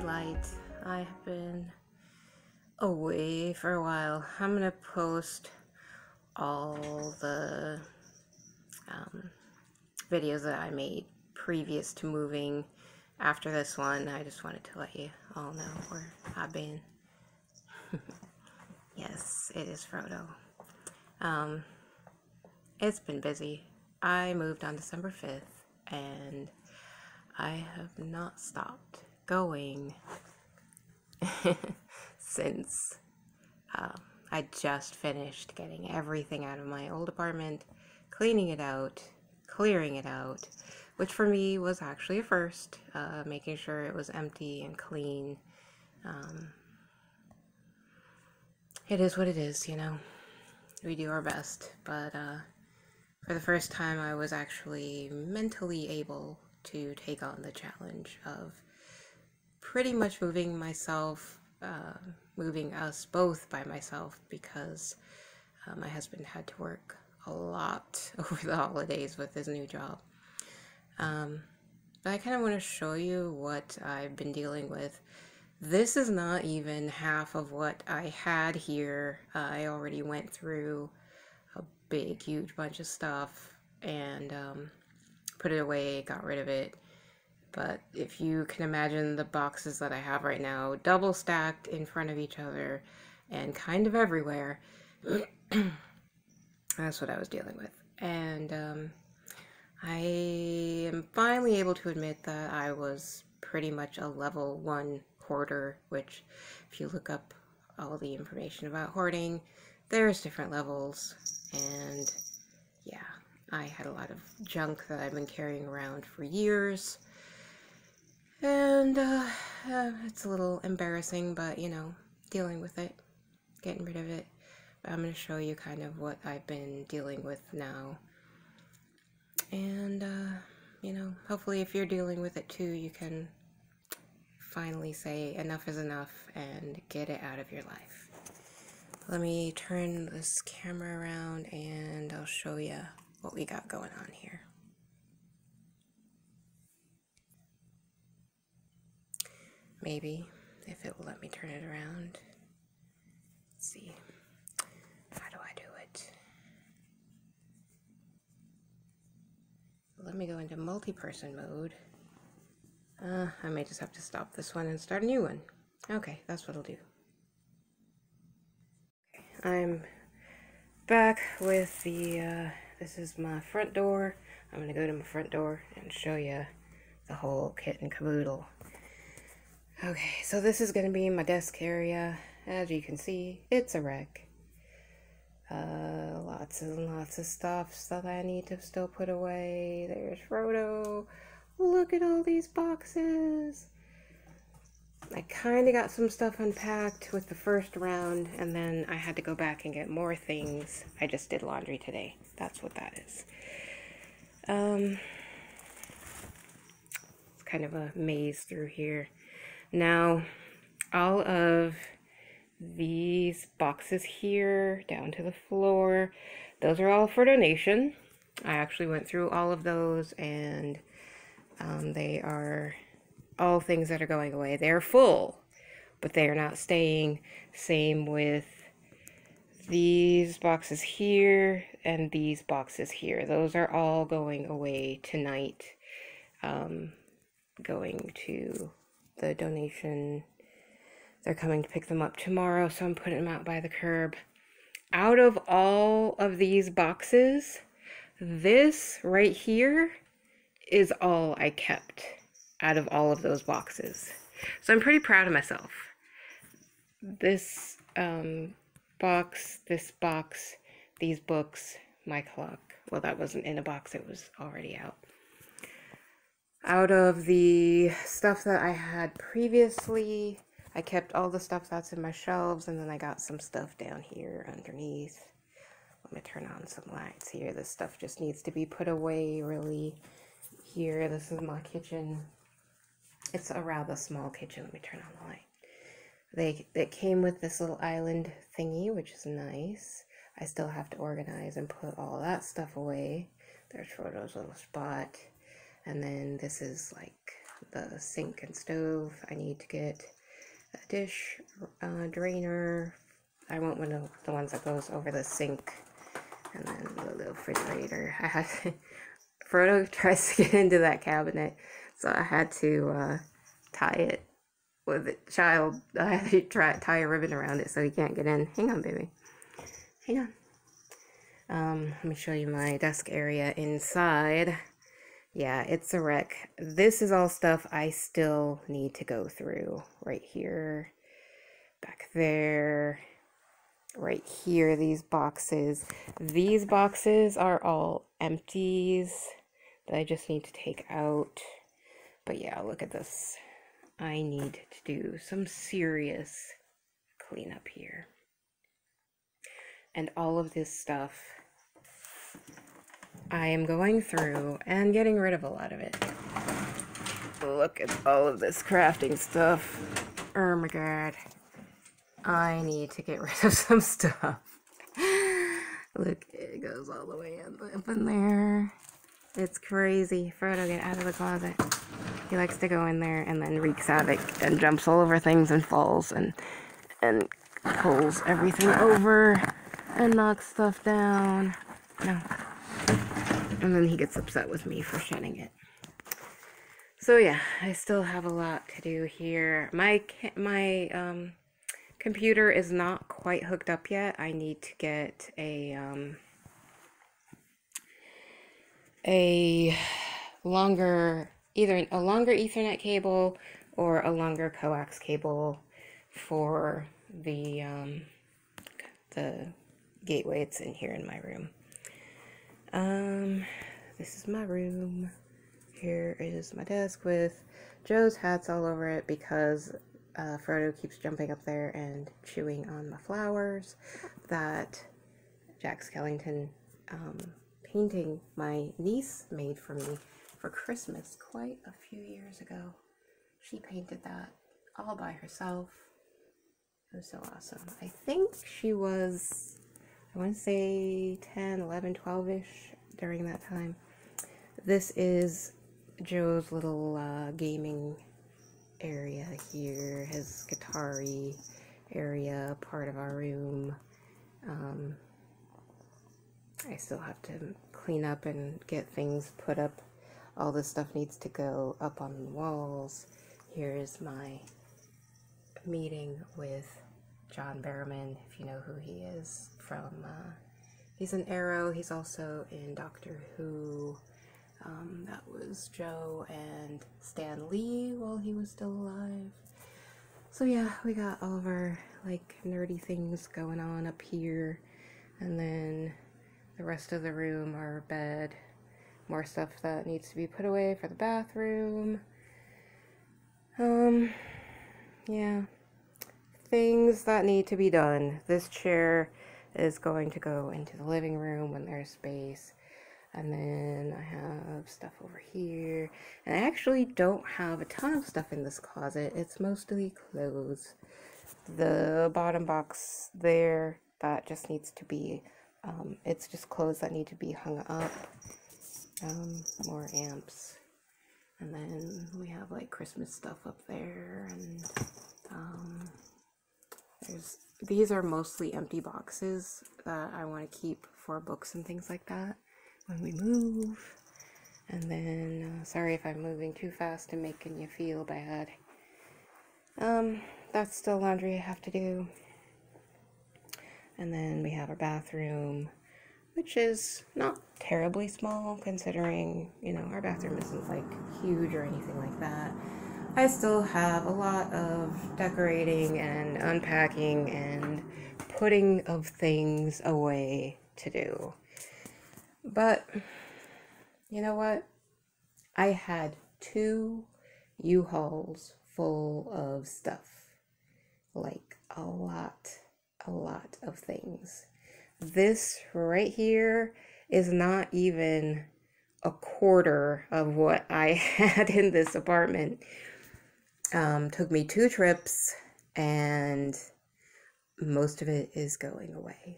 Delight. I have been away for a while. I'm gonna post all the um, videos that I made previous to moving after this one. I just wanted to let you all know where I've been. yes, it is Frodo. Um, it's been busy. I moved on December 5th and I have not stopped going since um, I just finished getting everything out of my old apartment, cleaning it out, clearing it out, which for me was actually a first, uh, making sure it was empty and clean. Um, it is what it is, you know. We do our best, but uh, for the first time, I was actually mentally able to take on the challenge of pretty much moving myself, uh, moving us both by myself because uh, my husband had to work a lot over the holidays with his new job. Um, but I kind of want to show you what I've been dealing with. This is not even half of what I had here. Uh, I already went through a big, huge bunch of stuff and um, put it away, got rid of it. But if you can imagine the boxes that I have right now, double stacked in front of each other and kind of everywhere, that's what I was dealing with. And um, I am finally able to admit that I was pretty much a level one hoarder, which if you look up all the information about hoarding, there's different levels. And yeah, I had a lot of junk that I've been carrying around for years. And uh, uh, it's a little embarrassing, but you know, dealing with it, getting rid of it. I'm going to show you kind of what I've been dealing with now. And, uh, you know, hopefully if you're dealing with it too, you can finally say enough is enough and get it out of your life. Let me turn this camera around and I'll show you what we got going on here. Maybe, if it will let me turn it around. Let's see. How do I do it? Let me go into multi-person mode. Uh, I may just have to stop this one and start a new one. Okay, that's what I'll do. I'm back with the, uh, this is my front door. I'm going to go to my front door and show you the whole kit and caboodle. Okay, so this is going to be my desk area. As you can see, it's a wreck. Uh, lots and lots of stuff that I need to still put away. There's Frodo. Look at all these boxes. I kind of got some stuff unpacked with the first round, and then I had to go back and get more things. I just did laundry today. That's what that is. Um, it's kind of a maze through here. Now, all of these boxes here down to the floor, those are all for donation. I actually went through all of those and um, they are all things that are going away. They're full, but they are not staying. Same with these boxes here and these boxes here. Those are all going away tonight. Um, going to the donation. They're coming to pick them up tomorrow, so I'm putting them out by the curb. Out of all of these boxes, this right here is all I kept out of all of those boxes. So I'm pretty proud of myself. This um, box, this box, these books, my clock. Well, that wasn't in a box, it was already out. Out of the stuff that I had previously, I kept all the stuff that's in my shelves, and then I got some stuff down here underneath. Let me turn on some lights here. This stuff just needs to be put away really here. This is my kitchen. It's a rather small kitchen. Let me turn on the light. They it came with this little island thingy, which is nice. I still have to organize and put all that stuff away. There's Frodo's little spot. And then this is like the sink and stove. I need to get a dish uh, drainer. I want one of the ones that goes over the sink and then the refrigerator. I had Frodo tries to get into that cabinet, so I had to uh, tie it with a child. I had to try tie a ribbon around it so he can't get in. Hang on, baby. Hang on. Um, let me show you my desk area inside. Yeah, it's a wreck. This is all stuff I still need to go through. Right here, back there, right here, these boxes. These boxes are all empties that I just need to take out. But yeah, look at this. I need to do some serious cleanup here. And all of this stuff I am going through and getting rid of a lot of it. Look at all of this crafting stuff. Oh my god. I need to get rid of some stuff. Look, it goes all the way up in there. It's crazy. Frodo, get out of the closet. He likes to go in there and then wreaks havoc and jumps all over things and falls and and pulls everything over and knocks stuff down. No. And then he gets upset with me for shedding it. So yeah, I still have a lot to do here. My my um, computer is not quite hooked up yet. I need to get a um, a longer either a longer Ethernet cable or a longer coax cable for the um, the gateway. It's in here in my room. Um, this is my room. Here is my desk with Joe's hats all over it because uh, Frodo keeps jumping up there and chewing on the flowers that Jack Skellington um, painting my niece made for me for Christmas quite a few years ago. She painted that all by herself. It was so awesome. I think she was I want to say 10, 11, 12 ish during that time. This is Joe's little uh, gaming area here, his guitar area, part of our room. Um, I still have to clean up and get things put up. All this stuff needs to go up on the walls. Here is my meeting with John Barrowman, if you know who he is from, uh, he's an Arrow, he's also in Doctor Who. Um, that was Joe and Stan Lee while he was still alive. So yeah, we got all of our like nerdy things going on up here. And then the rest of the room, our bed, more stuff that needs to be put away for the bathroom. Um, yeah, things that need to be done. This chair is going to go into the living room when there's space. And then I have stuff over here. And I actually don't have a ton of stuff in this closet. It's mostly clothes. The bottom box there, that just needs to be, um, it's just clothes that need to be hung up. Um, more amps. And then we have like Christmas stuff up there. And um, there's these are mostly empty boxes that I want to keep for books and things like that when we move. And then, uh, sorry if I'm moving too fast and making you feel bad. Um, that's still laundry I have to do. And then we have our bathroom, which is not terribly small considering, you know, our bathroom isn't like huge or anything like that. I still have a lot of decorating and unpacking and putting of things away to do. But you know what? I had two U-Hauls full of stuff. Like a lot, a lot of things. This right here is not even a quarter of what I had in this apartment um, took me two trips, and most of it is going away.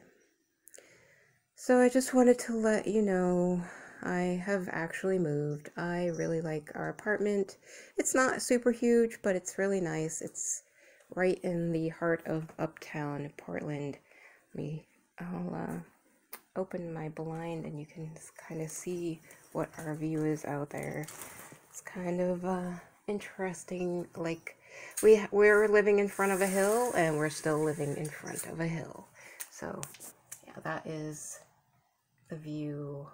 So I just wanted to let you know I have actually moved. I really like our apartment. It's not super huge, but it's really nice. It's right in the heart of uptown Portland. Me, I'll uh, open my blind and you can kind of see what our view is out there. It's kind of uh, interesting. Like we we're living in front of a hill and we're still living in front of a hill. So yeah, that is the view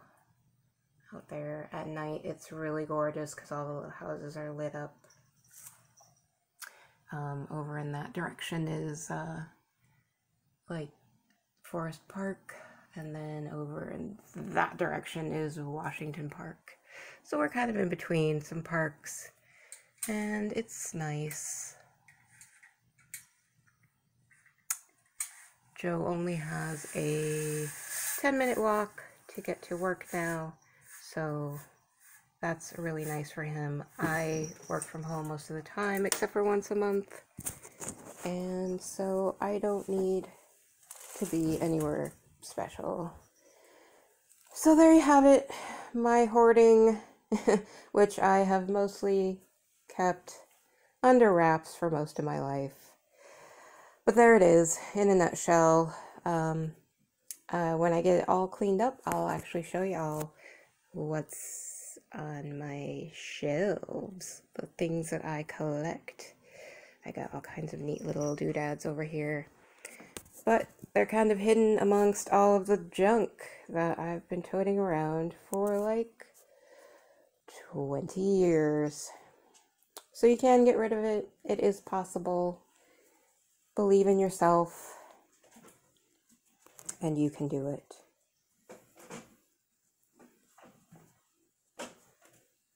out there at night. It's really gorgeous because all the houses are lit up. Um, over in that direction is uh, like Forest Park, and then over in that direction is Washington Park. So we're kind of in between some parks, and it's nice. Joe only has a 10 minute walk to get to work now, so that's really nice for him. I work from home most of the time, except for once a month, and so I don't need to be anywhere special. So there you have it, my hoarding, which I have mostly kept under wraps for most of my life. But there it is, in a nutshell. Um, uh, when I get it all cleaned up, I'll actually show y'all what's on my shelves, the things that I collect. I got all kinds of neat little doodads over here. But they're kind of hidden amongst all of the junk that I've been toting around for like 20 years. So you can get rid of it. It is possible. Believe in yourself and you can do it.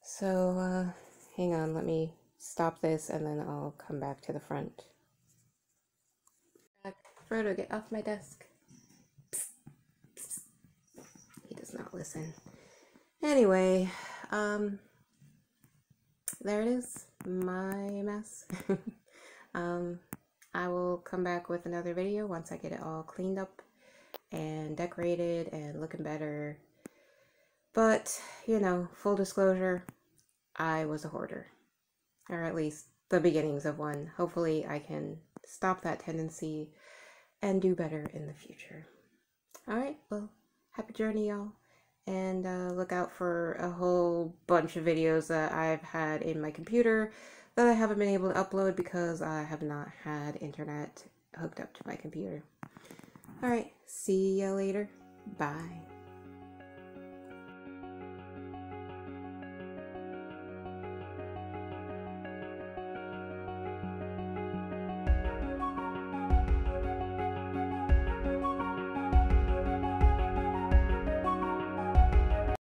So, uh, hang on, let me stop this and then I'll come back to the front. Frodo, get off my desk. He does not listen. Anyway, um, there it is, my mess. um, I will come back with another video once I get it all cleaned up and decorated and looking better. But, you know, full disclosure, I was a hoarder. Or at least the beginnings of one. Hopefully I can stop that tendency and do better in the future. Alright, well, happy journey, y'all. And uh, look out for a whole bunch of videos that I've had in my computer that I haven't been able to upload because I have not had internet hooked up to my computer. Alright, see ya later. Bye.